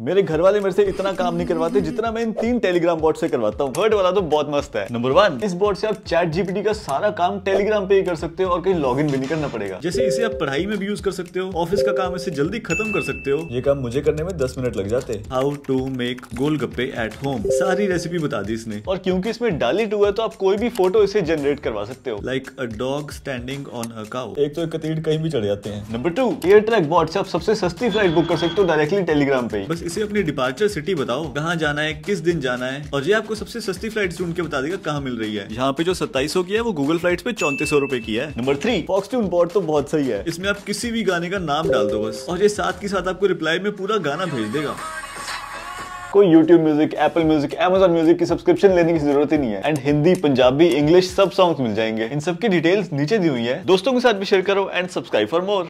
मेरे घर वाले मेरे से इतना काम नहीं करवाते जितना मैं इन तीन टेलीग्राम बॉट से करवाता हूँ। थर्ड वाला तो बहुत मस्त है। नंबर वन इस बॉट से आप चैट जीपीटी का सारा काम टेलीग्राम पे ही कर सकते हो और कहीं लॉग भी नहीं करना पड़ेगा। जैसे इसे आप पढ़ाई में भी यूज़ कर सकते हो ऑफ़िस का काम इसे जल्दी खत्म कर सकते हो। ये काम मुझे करने में दस मिनट लग जाते। हाउ टू मेक गोल गप्पे एट होम सारी रेसिपी बता दी इसने। और क्यूँकी इसमें डाली टू है तो आप कोई भी फ़ोटो इसे जनरेट करवा सकते हो। Like a dog standing on a cow एक तो कतीड़ कहीं भी चढ़ जाते हैं। Number two air track bot से आप सबसे सस्ती फ़्लाइट बुक कर सकते हो डायरेक्टली टेलीग्राम पे बस इसे अपनी डिपार्चर सिटी बताओ कहाँ जाना है किस दिन जाना है और ये आपको सबसे सस्ती फ़्लाइट ढूंढ के बता देगा कहाँ मिल रही है। यहाँ पे जो सत्ताईस की है वो गूगल फ़्लाइट पे चौंतीस सौ रुपए की है। Number three fox tune bot तो बहुत सही है। इसमें आप किसी भी गाने का नाम डाल दो बस और ये साथ के साथ आपको रिप्लाई में पूरा गाना भेज देगा। कोई YouTube music Apple music Amazon music की सब्सक्रिप्शन लेने की ज़रूरत ही नहीं है। एंड हिंदी पंजाबी इंग्लिश सब सॉन्ग्स मिल जाएँगे। इन सब की डिटेल्स नीचे दी हुई है। दोस्तों के साथ भी शेयर करो एंड सब्सक्राइब फॉर मोर